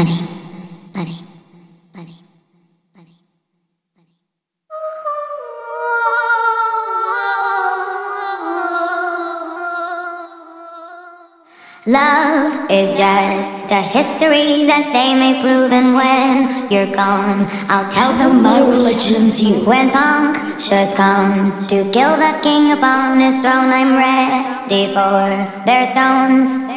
bunny, bunny. Love is just a history that they may prove, and when you're gone, I'll tell them my religion's you. When Pontius comes to kill the king upon his throne, I'm ready for their stones.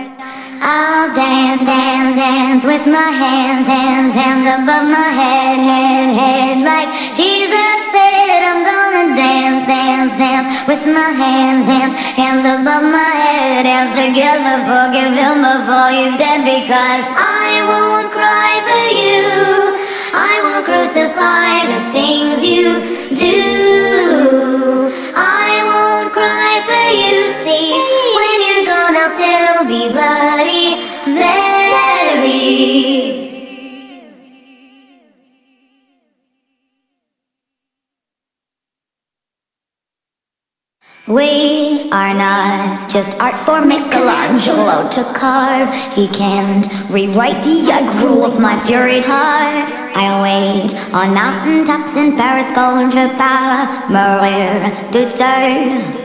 I'll dance, dance, dance with my hands, hands, hands above my head, head, head, like Jesus said. I'm gonna dance, dance, dance with my hands, hands, hands above my head, hands together. Forgive him before he's dead, because I won't cry for you. I won't crucify the things you do. Mary. We are not just art for Michelangelo to carve. He can't rewrite the egg rule of my fury heart. I wait on mountain tops in Paris, going to power, toute seule.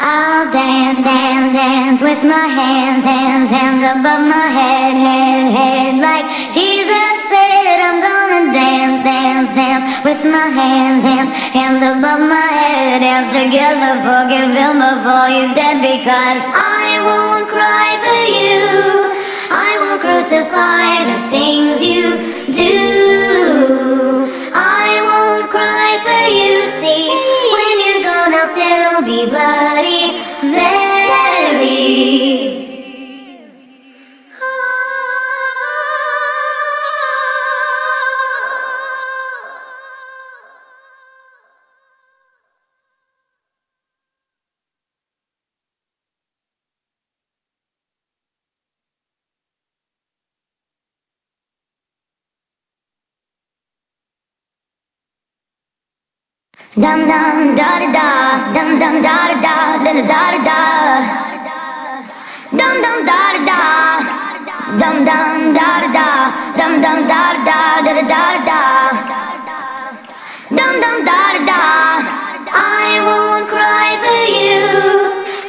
I'll dance, dance, dance with my hands, hands, hands above my head, head, head, like Jesus said. I'm gonna dance, dance, dance with my hands, hands, hands above my head, Dance together. Forgive him before he's dead, because I won't cry for you. I won't crucify the things you Dum dum da da da, dum dum da da da, da da da da. Dum dum da da da, dum dum da da da, dum dum da da da, da da da da. Dum dum da da da. I won't cry for you.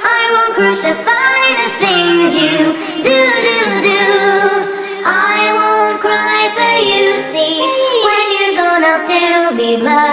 I won't crucify the things you do do do. I won't cry for you. See, when you're gone, I'll still be bloody